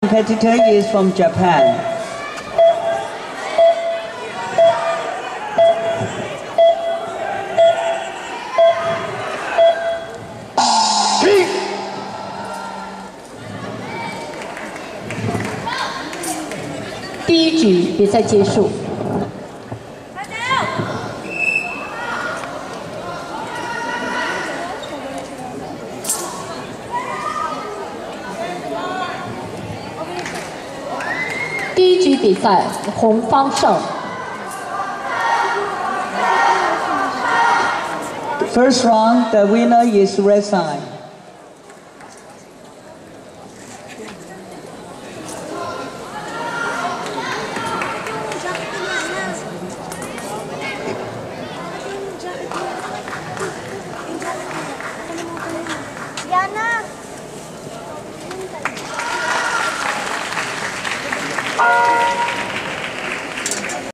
competitor is from Japan. King. 第一局比赛结束。 第一局比赛，红方胜。 First round, the winner is Red Sign. Yana.